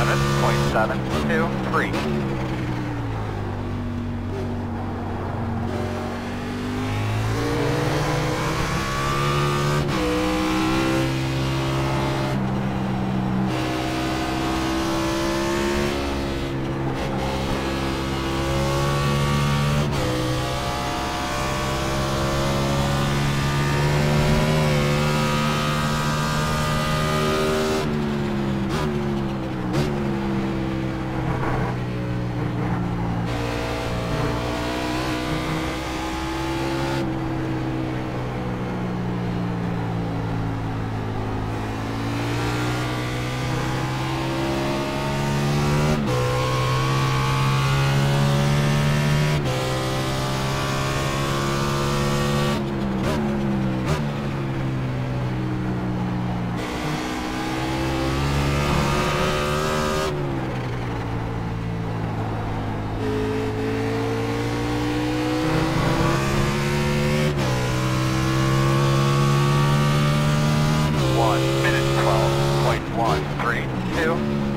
11.723. three, two.